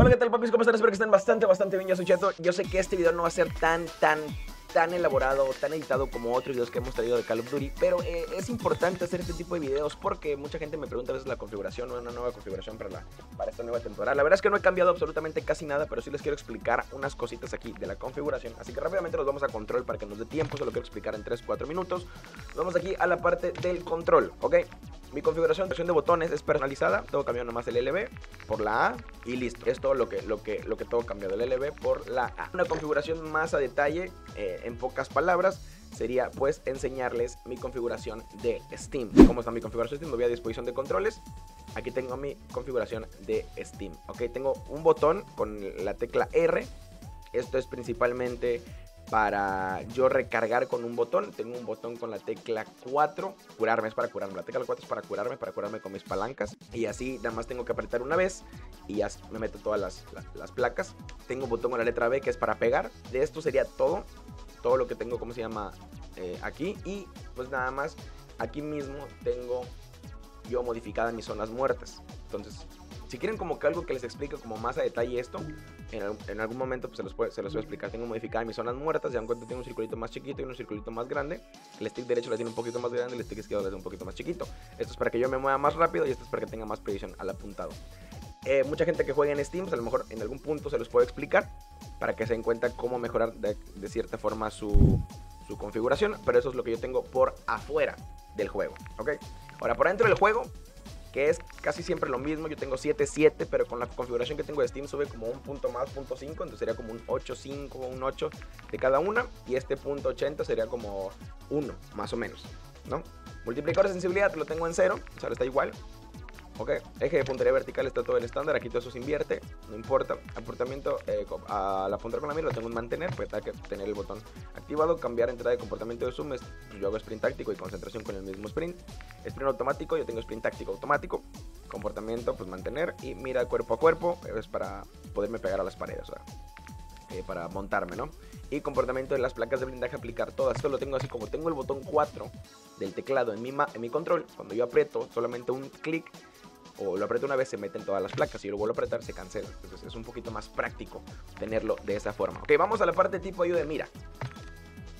Hola, ¿qué tal papis? ¿Cómo están? Espero que estén bastante, bastante bien. Yo soy Cheto. Yo sé que este video no va a ser tan, tan, tan elaborado, tan editado como otros videos que hemos traído de Call of Duty, pero eh, es importante hacer este tipo de videos porque mucha gente me pregunta a veces la configuración o una nueva configuración para, la, para esta nueva temporada. La verdad es que no he cambiado absolutamente casi nada, pero sí les quiero explicar unas cositas aquí de la configuración, así que rápidamente nos vamos a control para que nos dé tiempo, se lo quiero explicar en 3-4 minutos. Vamos aquí a la parte del control, ¿ok? Mi configuración de botones es personalizada, tengo cambiado nomás el LB por la A y listo. Es todo lo que, lo que, lo que tengo cambiado, el LB por la A. Una configuración más a detalle, eh, en pocas palabras, sería pues enseñarles mi configuración de Steam. ¿Cómo está mi configuración de Steam? Me voy a disposición de controles. Aquí tengo mi configuración de Steam. Ok, tengo un botón con la tecla R. Esto es principalmente para yo recargar con un botón. Tengo un botón con la tecla 4. Curarme es para curarme. La tecla 4 es para curarme, para curarme con mis palancas. Y así nada más tengo que apretar una vez y ya me meto todas las, placas. Tengo un botón con la letra B que es para pegar. De esto sería todo. Todo lo que tengo, ¿cómo se llama? Eh, aquí. Y pues nada más, aquí mismo tengo yo modificada mis zonas muertas. Entonces, si quieren como que algo que les explique como más a detalle esto, en, algún momento pues, se, los se los voy a explicar. Tengo modificada mis zonas muertas, ya en cuenta tengo un circulito más chiquito y un circulito más grande. El stick derecho la tiene un poquito más grande, el stick izquierdo la tiene un poquito más chiquito. Esto es para que yo me mueva más rápido y esto es para que tenga más precisión al apuntado. Eh, mucha gente que juega en Steam, pues a lo mejor en algún punto se los puedo explicar para que se den cuenta cómo mejorar de, de cierta forma su, su configuración, pero eso es lo que yo tengo por afuera del juego, ¿ok? Ahora, por dentro del juego, que es casi siempre lo mismo. Yo tengo 7.7, pero con la configuración que tengo de Steam sube como un punto más, punto 5, entonces sería como un 8.5, un 8 de cada una. Y este punto 80 sería como 1, más o menos, ¿no? Multiplicador de sensibilidad lo tengo en 0, o sea, está igual. Ok, eje de puntería vertical está todo en estándar, aquí todo eso se invierte, no importa. Aportamiento eh, al apuntar con la mira lo tengo en mantener, pues hay que tener el botón activado. Cambiar entrada de comportamiento de zoom, yo hago sprint táctico y concentración con el mismo sprint. Sprint automático, yo tengo sprint táctico automático. Comportamiento, pues mantener. Y mira cuerpo a cuerpo, es para poderme pegar a las paredes, o sea, eh, para montarme, ¿no? Y comportamiento de las placas de blindaje aplicar todas. Esto lo tengo así como tengo el botón 4 del teclado en mi, en mi control. Cuando yo aprieto solamente un clic o lo aprieto una vez se meten todas las placas y lo vuelvo a apretar se cancela. Entonces es un poquito más práctico tenerlo de esa forma. Ok, vamos a la parte tipo ayuda de mira.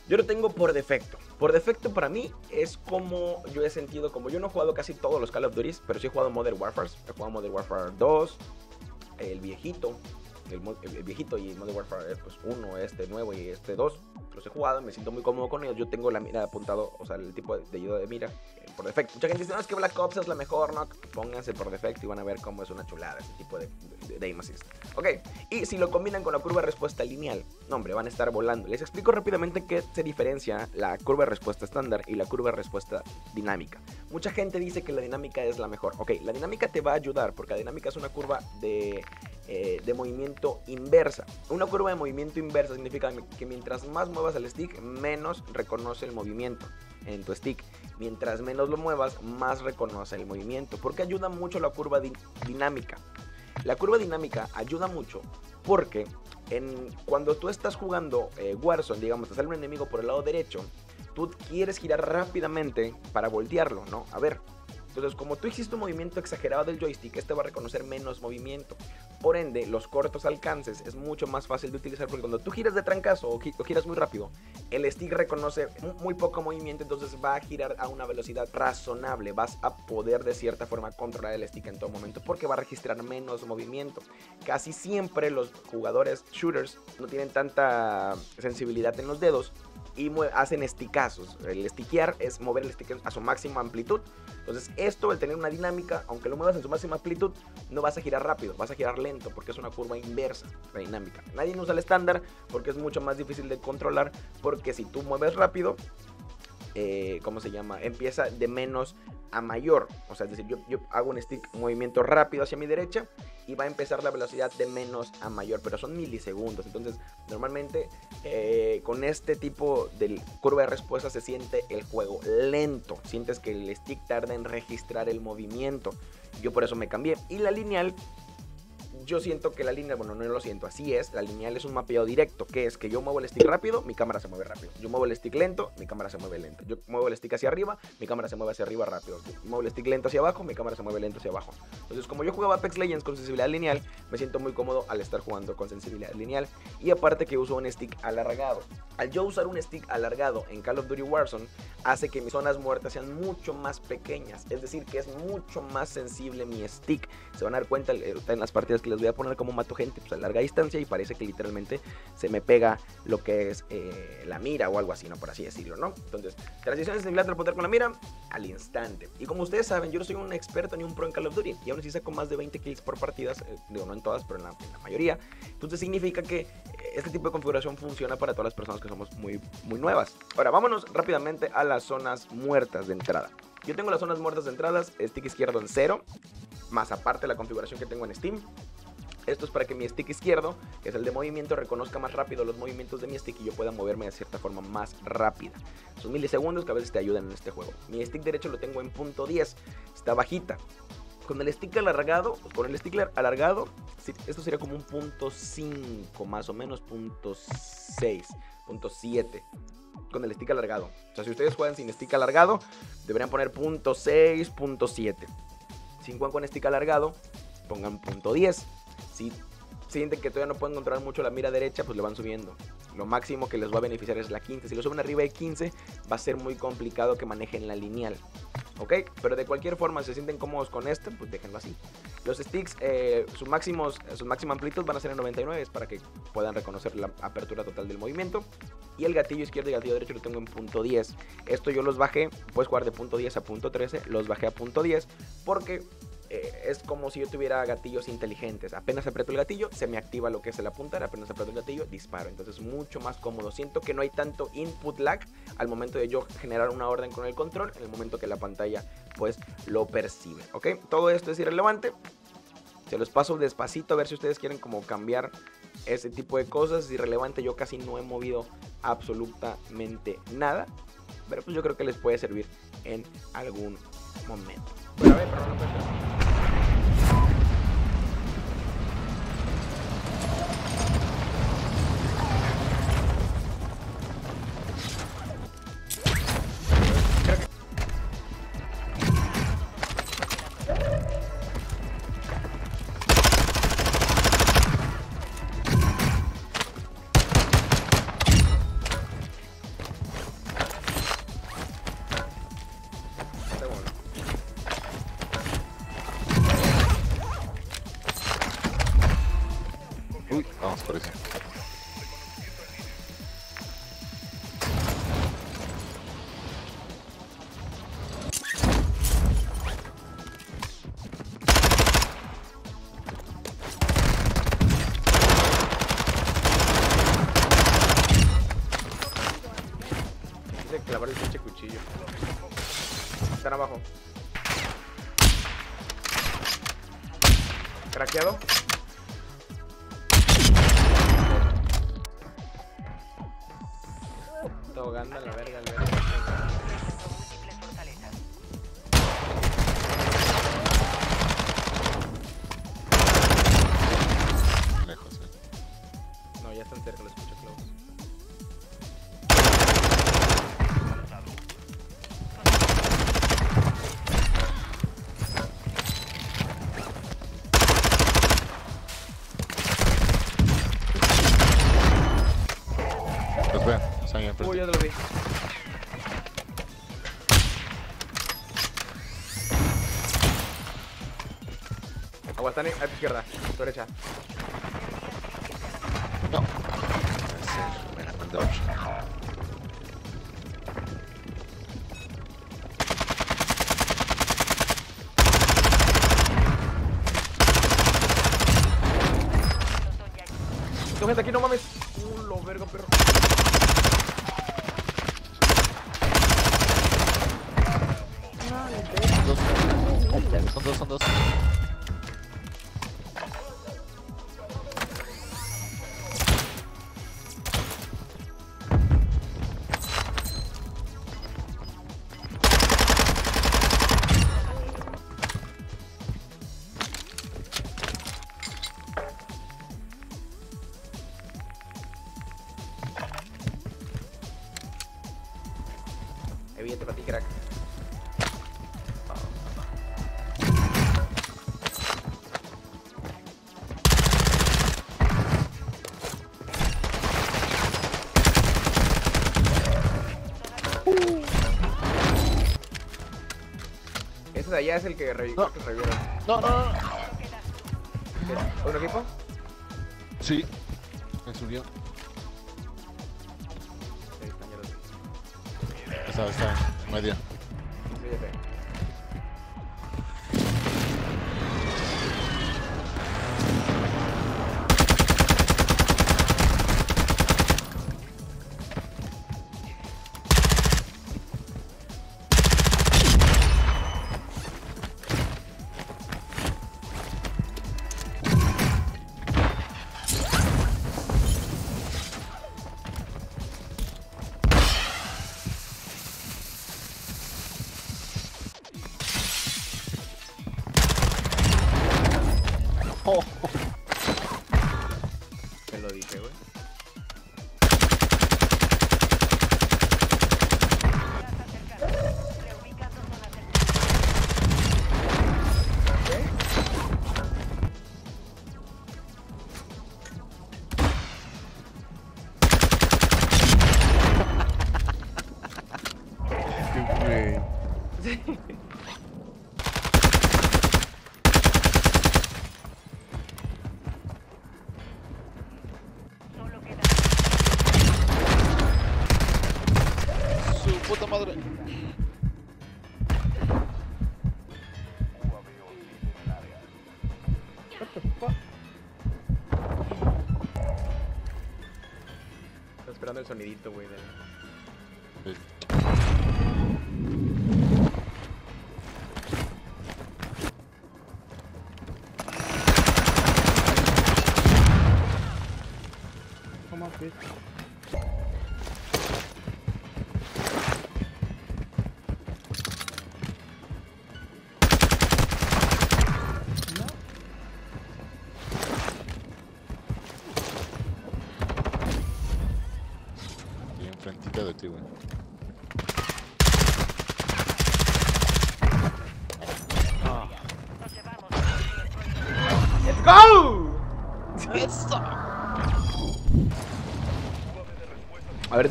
Yo lo tengo por defecto. Por defecto para mí es como yo he sentido, como yo no he jugado casi todos los Call of Duty, pero sí he jugado Modern Warfare. He jugado Modern Warfare 2, el viejito, el, viejito y Modern Warfare pues uno, este nuevo y este 2 los he jugado, me siento muy cómodo con ellos. Yo tengo la mira apuntado, o sea, el tipo de, ayuda de mira eh, por defecto. Mucha gente dice, no, es que Black Ops es la mejor, ¿no? Pónganse por defecto y van a ver cómo es una chulada ese tipo de, de. Ok, y si lo combinan con la curva de respuesta lineal, no, hombre, van a estar volando. Les explico rápidamente qué se diferencia la curva de respuesta estándar y la curva de respuesta dinámica. Mucha gente dice que la dinámica es la mejor. Ok, la dinámica te va a ayudar porque la dinámica es una curva de eh, de movimiento inversa. Una curva de movimiento inversa significa que mientras más muevas el stick, menos reconoce el movimiento en tu stick. Mientras menos lo muevas, más reconoce el movimiento. Porque ayuda mucho la curva dinámica. La curva dinámica ayuda mucho porque cuando tú estás jugando eh, Warzone, digamos, te sale un enemigo por el lado derecho, tú quieres girar rápidamente para voltearlo, ¿no? A ver, entonces, como tú hiciste un movimiento exagerado del joystick, este va a reconocer menos movimiento. Por ende, los cortos alcances es mucho más fácil de utilizar porque cuando tú giras de trancazo o, giras muy rápido, el stick reconoce muy poco movimiento, entonces va a girar a una velocidad razonable. Vas a poder de cierta forma controlar el stick en todo momento porque va a registrar menos movimiento. Casi siempre los jugadores shooters no tienen tanta sensibilidad en los dedos y hacen stickazos. El stickear es mover el stick a su máxima amplitud. Entonces, esto, el tener una dinámica, aunque lo muevas en su máxima amplitud, no vas a girar rápido, vas a girar lento porque es una curva inversa, la dinámica. Nadie usa el estándar porque es mucho más difícil de controlar. Porque si tú mueves rápido, eh, ¿cómo se llama? Empieza de menos a mayor. O sea, es decir, yo, hago un stick movimiento rápido hacia mi derecha y va a empezar la velocidad de menos a mayor, pero son milisegundos. Entonces, normalmente eh, con este tipo de curva de respuesta se siente el juego lento. Sientes que el stick tarda en registrar el movimiento. Yo por eso me cambié. Y la lineal yo siento que la línea, bueno, no lo siento, así es, la lineal es un mapeado directo, que es que yo muevo el stick rápido, mi cámara se mueve rápido. Yo muevo el stick lento, mi cámara se mueve lento. Yo muevo el stick hacia arriba, mi cámara se mueve hacia arriba rápido. Yo muevo el stick lento hacia abajo, mi cámara se mueve lento hacia abajo. Entonces, como yo jugaba Apex Legends con sensibilidad lineal, me siento muy cómodo al estar jugando con sensibilidad lineal. Y aparte que uso un stick alargado. Al yo usar un stick alargado en Call of Duty Warzone, hace que mis zonas muertas sean mucho más pequeñas. Es decir, que es mucho más sensible mi stick. Se van a dar cuenta eh, en las partidas que les voy a poner como mato gente pues, a larga distancia y parece que literalmente se me pega lo que es eh, la mira o algo así, ¿no? Por así decirlo, ¿no? Entonces, transiciones de del poder con la mira al instante. Y como ustedes saben, yo no soy un experto ni un pro en Call of Duty y aún así saco más de 20 kills por partidas, eh, digo, no en todas, pero en la, en la mayoría. Entonces significa que este tipo de configuración funciona para todas las personas que somos muy, muy nuevas. Ahora, vámonos rápidamente a las zonas muertas de entrada. Yo tengo las zonas muertas de entradas, stick izquierdo en 0, más aparte la configuración que tengo en Steam. Esto es para que mi stick izquierdo, que es el de movimiento, reconozca más rápido los movimientos de mi stick y yo pueda moverme de cierta forma más rápida. Son milisegundos que a veces te ayudan en este juego. Mi stick derecho lo tengo en punto 10, está bajita. Con el stick alargado, con el stick alargado, esto sería como un punto 5 más o menos, punto 6, punto 7 con el stick alargado. O sea, si ustedes juegan sin stick alargado, deberían poner punto 6, punto 7. Si juegan con stick alargado, pongan punto 10. Si sienten que todavía no pueden controlar mucho la mira derecha, pues le van subiendo. Lo máximo que les va a beneficiar es la 15. Si lo suben arriba de 15, va a ser muy complicado que manejen la lineal. ¿Ok? Pero de cualquier forma, si se sienten cómodos con este, pues déjenlo así. Los sticks, eh, sus máximos, sus máxima amplitud van a ser en 99, es para que puedan reconocer la apertura total del movimiento. Y el gatillo izquierdo y gatillo derecho lo tengo en punto 10. Esto yo los bajé, puedes jugar de punto 10 a punto 13, los bajé a punto 10 porque eh, es como si yo tuviera gatillos inteligentes. Apenas aprieto el gatillo, se me activa lo que es el apuntar. Apenas aprieto el gatillo, disparo. Entonces, mucho más cómodo. Siento que no hay tanto input lag al momento de yo generar una orden con el control. En el momento que la pantalla, pues, lo percibe. ¿Ok? Todo esto es irrelevante. Se los paso despacito a ver si ustedes quieren como cambiar ese tipo de cosas. Es irrelevante. Yo casi no he movido absolutamente nada. Pero pues yo creo que les puede servir en algún momento. Bueno, a ver, Agua, están ahí, a tu izquierda, a tu derecha. No. Me la mandó. Tengo gente aquí, no mames. Uh, lo verga, perro. Dos. Son dos, son dos. Allá es el que revivió. No. No, no, no. ¿Otro equipo? Sí. Me subió. Está, está en medio. Puta madre. Estoy esperando el sonidito, güey. del-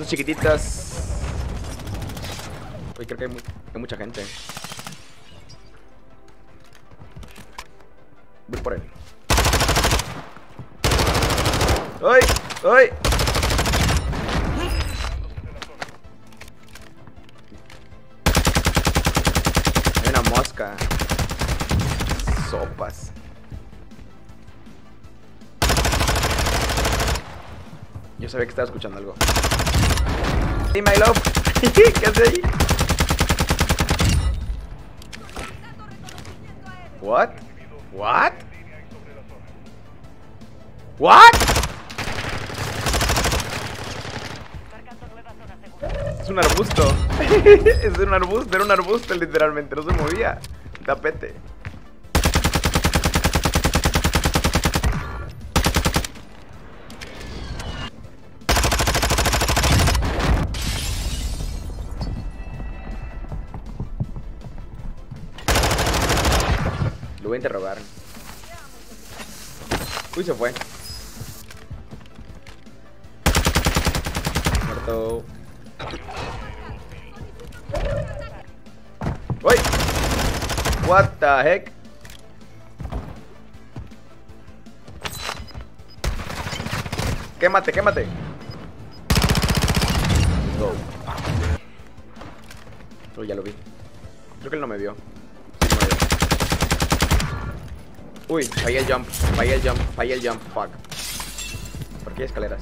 chiquititas. Uy, creo que hay, hay mucha gente. Voy por él. ¡Ay! ¡Ay! Hay una mosca. Sopas. Yo sabía que estaba escuchando algo. Hey, my love. ¿Qué hace ahí? What? What? What? Es un arbusto. es un arbusto, era un arbusto literalmente, no se movía. Tapete. Interrogar. Uy, se fue. Muerto. ¡Uy! What the heck? Quémate, quémate. Go. Oh, ya lo vi. Creo que él no me vio. Sí, no me vio. Uy, fallé el jump, fallé el jump, fallé el jump, fuck. ¿Por qué escaleras?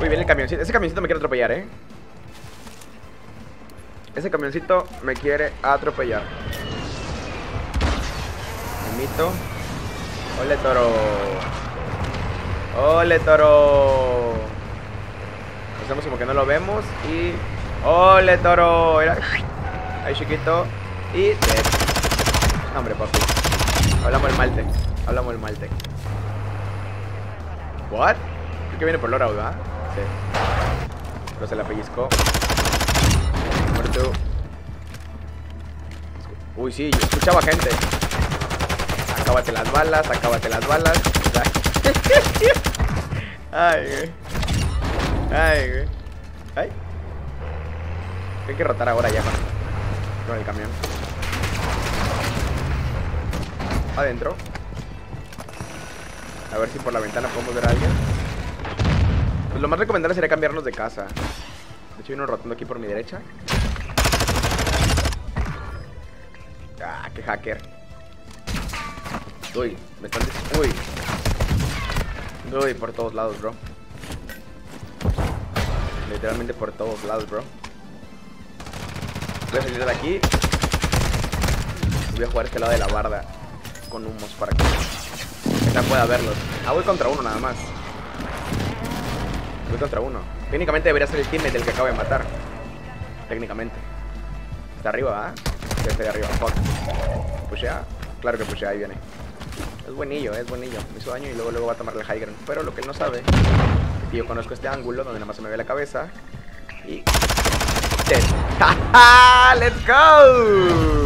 Uy, viene el camioncito. Ese camioncito me quiere atropellar, eh. Ese camioncito me quiere atropellar. Mito. Ole toro. Ole toro. Hacemos como que no lo vemos y. Ole toro. Ahí chiquito. Y. hombre, papi. Hablamos el malte. Hablamos el malte. ¿What? Creo que viene por Lora, ¿verdad? Sí. Pero se la pellizcó. Muerto. Uy, sí, yo escuchaba gente. Acábate las balas, acábate las balas. Ay, güey. Ay, güey. Ay. Hay que rotar ahora ya con el camión. Adentro. A ver si por la ventana podemos ver a alguien. Pues lo más recomendable sería cambiarnos de casa. De hecho, hay uno rotando aquí por mi derecha. Ah, qué hacker. Uy, me están... Uy. Uy, por todos lados, bro. Literalmente por todos lados, bro. Voy a salir de aquí. Voy a jugar este lado de la barda. Con humos para que quizá pueda verlos. Ah, voy contra uno nada más. Voy contra uno. Técnicamente debería ser el teammate del que acabo de matar. Técnicamente. Está arriba, ¿ah? Sí, está ahí arriba. Fuck. Pushea. Claro que pushea, ahí viene. Es buenillo, es buenillo. Me hizo daño y luego, luego va a tomar el high ground. Pero lo que él no sabe yo conozco este ángulo donde nada más se me ve la cabeza. Y. ¡Let's go!